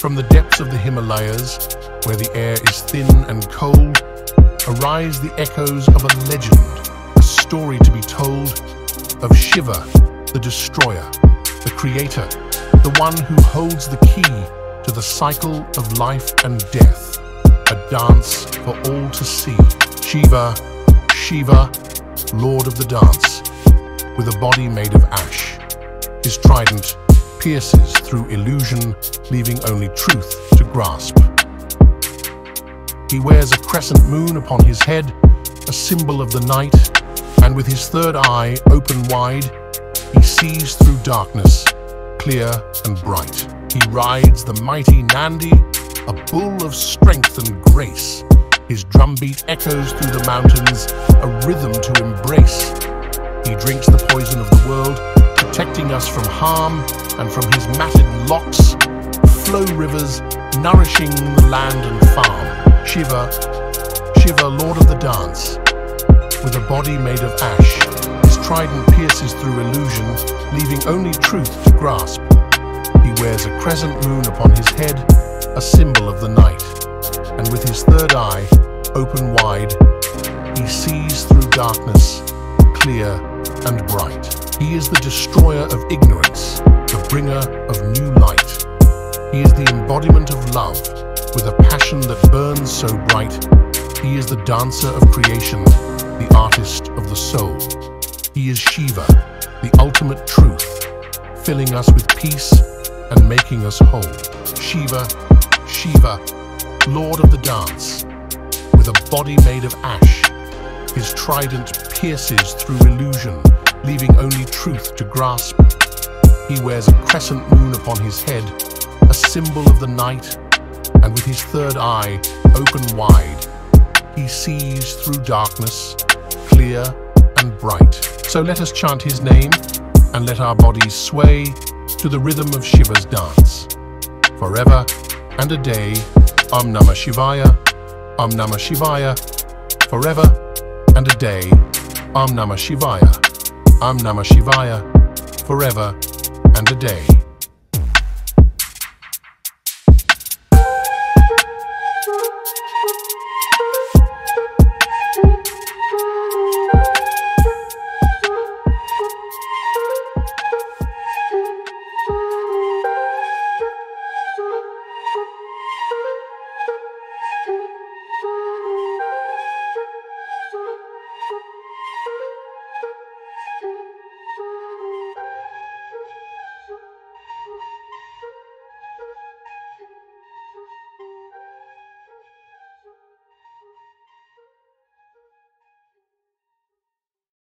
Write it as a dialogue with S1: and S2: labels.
S1: Himalayas, where the air is thin and cold, arise the echoes of a legend, a story to be told of Shiva, the destroyer, the creator, the one who holds the key to the cycle of life and death, a dance for all to see. Shiva, Shiva, Lord of the dance, with a body made of ash. His trident pierces through illusion, leaving only truth to grasp. He wears a crescent moon upon his head, a symbol of the night, and with his third eye open wide, he sees through darkness, clear and bright. He rides the mighty Nandi, a bull of strength and grace. His drumbeat echoes through the mountains, a rhythm to embrace. He drinks the poison of the world, protecting us from harm, and from his matted locks flow rivers, nourishing the land and farm. Shiva, Shiva, Lord of the dance, with a body made of ash, his trident pierces through illusion, leaving only truth to grasp. He wears a crescent moon upon his head, a symbol of the night, and with his third eye, open wide, he sees through darkness, clear and bright. He is the destroyer of ignorance, the bringer of new light. He is the embodiment of love, with a passion that burns so bright. He is the dancer of creation, the artist of the soul. He is Shiva, the ultimate truth, filling us with peace and making us whole. Shiva, Shiva, Lord of the dance, with a body made of ash. His trident pierces through illusion, leaving only truth to grasp. He wears a crescent moon upon his head, a symbol of the night, and with his third eye open wide, he sees through darkness, clear and bright. So let us chant his name, and let our bodies sway to the rhythm of Shiva's dance. Forever and a day, Om Namah Shivaya, Om Namah Shivaya, forever and a day, Om Namah Shivaya, Om Namah Shivaya, forever and a day.